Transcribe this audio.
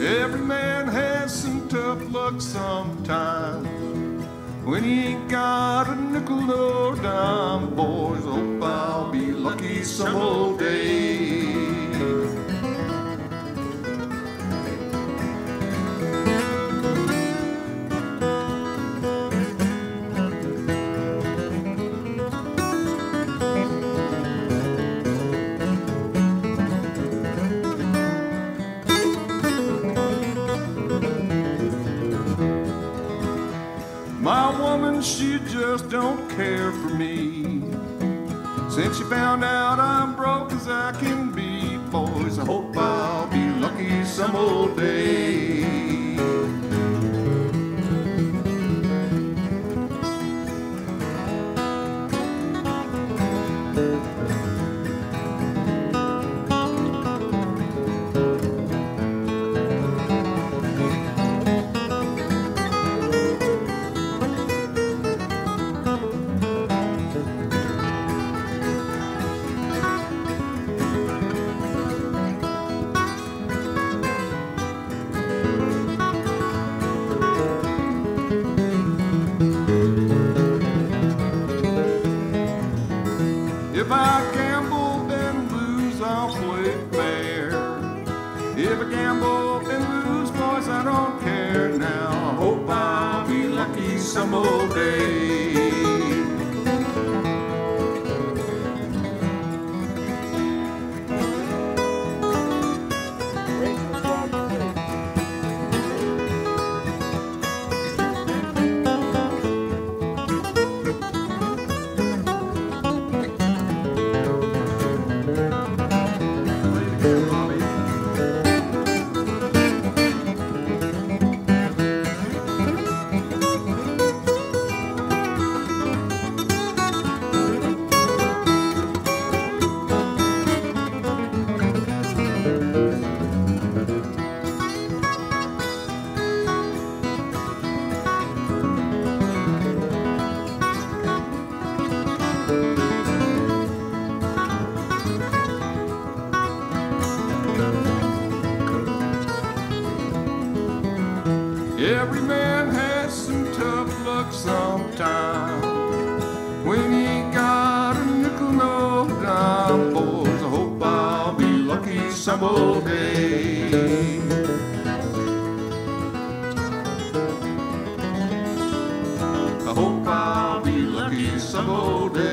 Every man has some tough luck sometimes. When he ain't got a nickel nor dime, boys, hope I'll be lucky some old day. My woman, she just don't care for me. Since she found out I'm broke as I can be, boys, I hope I'll be lucky some old day. If I gamble and lose, I'll play fair. If I gamble and lose, boys, I don't care now. I hope I'll be lucky some old day. Every man has some tough luck sometime. When he ain't got a nickel no dime, boys, I hope I'll be lucky some old day. I hope I'll be lucky some old day.